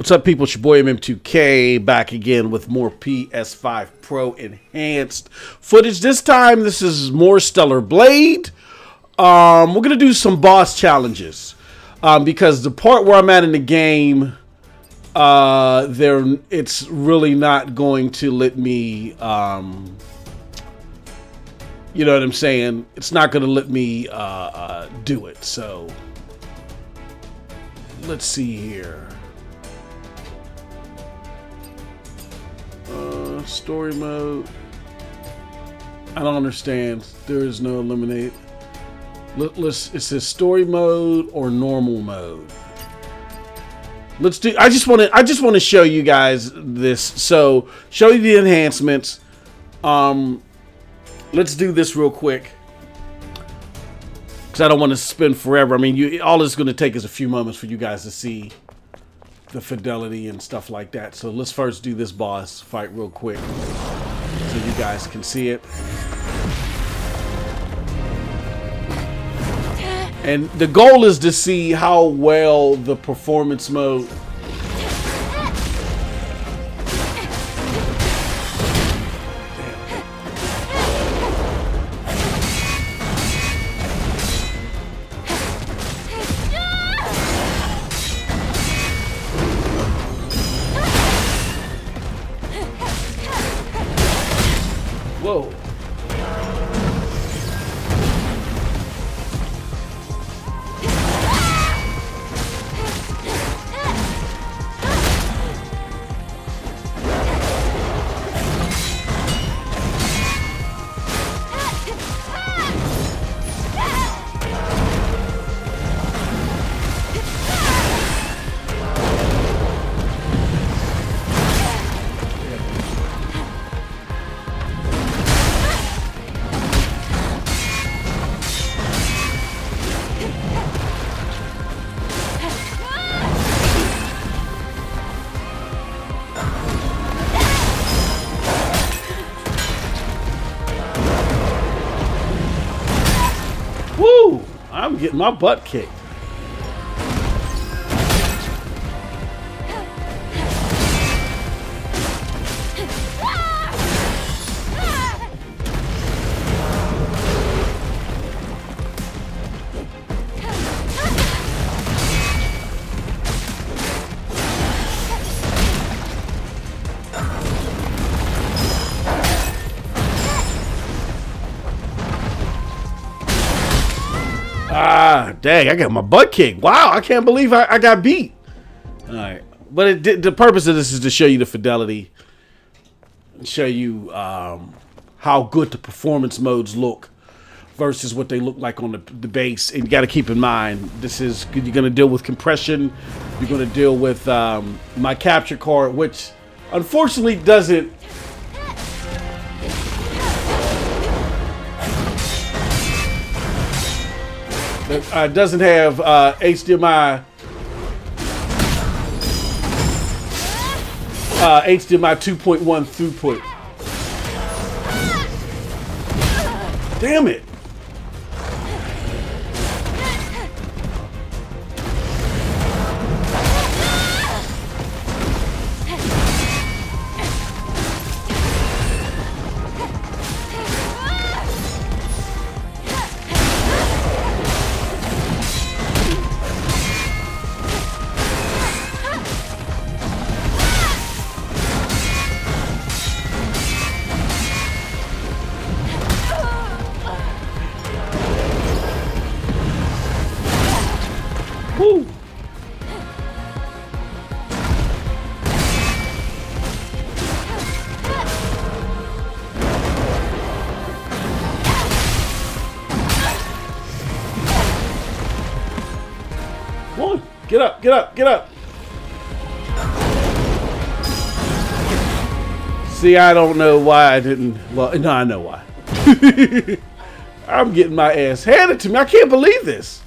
What's up, people? It's your boy MM2K back again with more PS5 Pro enhanced footage. This time, this is more Stellar Blade. Um, we're gonna do some boss challenges um, because the part where I'm at in the game, uh, there it's really not going to let me. Um, you know what I'm saying? It's not gonna let me uh, uh, do it. So let's see here. Story mode. I don't understand. There is no eliminate. Let, let's. It says story mode or normal mode. Let's do. I just want to. I just want to show you guys this. So show you the enhancements. Um, let's do this real quick because I don't want to spend forever. I mean, you all it's going to take is a few moments for you guys to see the fidelity and stuff like that. So let's first do this boss fight real quick so you guys can see it. And the goal is to see how well the performance mode Woo! I'm getting my butt kicked. Dang, I got my butt kicked. Wow, I can't believe I, I got beat. All right. But it, the purpose of this is to show you the fidelity, And show you um, how good the performance modes look versus what they look like on the, the base. And you got to keep in mind, this is you're going to deal with compression. You're going to deal with um, my capture card, which unfortunately doesn't that uh, doesn't have uh, HDMI uh, HDMI 2.1 throughput. Damn it! Get up, get up, get up. See, I don't know why I didn't. Well, no, I know why. I'm getting my ass handed to me. I can't believe this.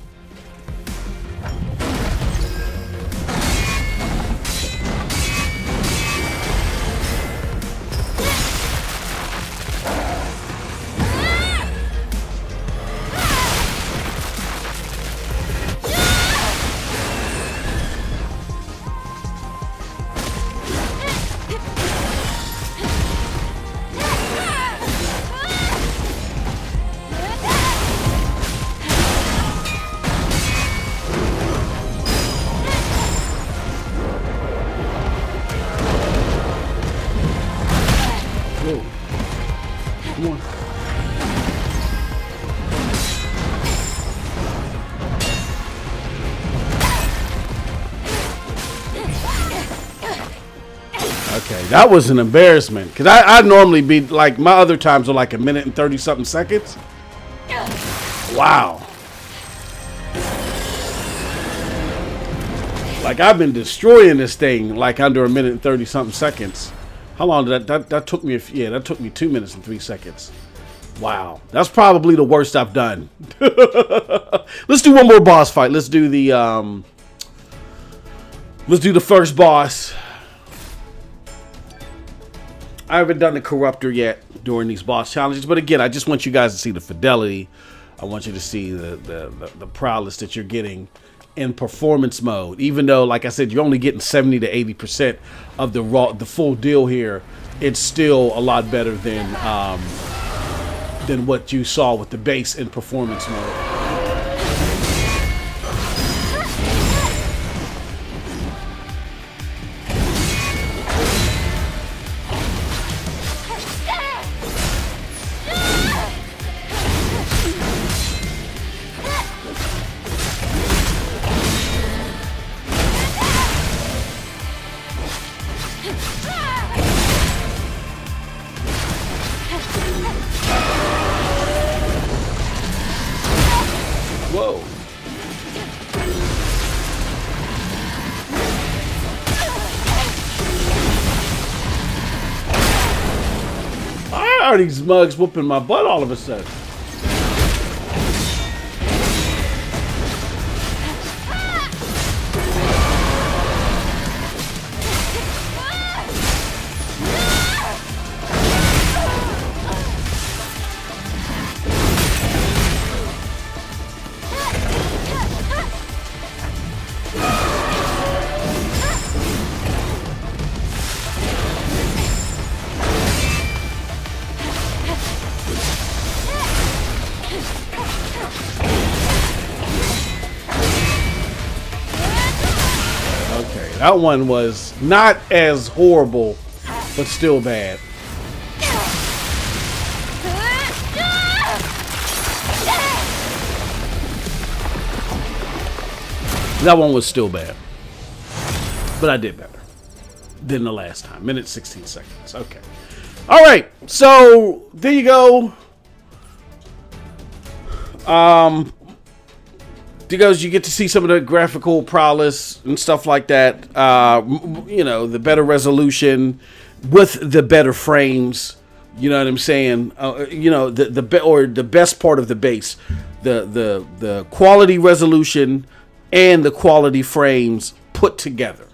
Okay, that was an embarrassment. Because I, I normally be like, my other times are like a minute and 30 something seconds. Wow. Like I've been destroying this thing like under a minute and 30 something seconds. How long did that, that, that took me? Yeah, that took me two minutes and three seconds. Wow. That's probably the worst I've done. Let's do one more boss fight. Let's do the, um, let's do the first boss. I haven't done the corruptor yet during these boss challenges, but again, I just want you guys to see the fidelity. I want you to see the, the, the, the prowess that you're getting in performance mode. Even though, like I said, you're only getting 70 to 80 percent of the raw, the full deal here. It's still a lot better than um, than what you saw with the base in performance mode. Are these mugs whooping my butt all of a sudden? That one was not as horrible, but still bad. That one was still bad. But I did better than the last time. Minute 16 seconds. Okay. All right. So there you go. Um, because you get to see some of the graphical prowess and stuff like that. Uh, you know, the better resolution with the better frames. You know what I'm saying? Uh, you know the the or the best part of the base, the the the quality resolution and the quality frames put together.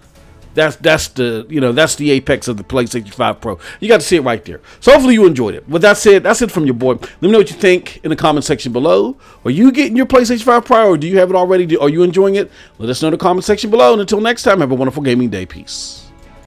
That's that's the you know that's the apex of the PlayStation 5 Pro. You got to see it right there. So hopefully you enjoyed it. With that said, that's it from your boy. Let me know what you think in the comment section below. Are you getting your PlayStation 5 Pro or do you have it already? Are you enjoying it? Let us know in the comment section below. And until next time, have a wonderful gaming day. Peace.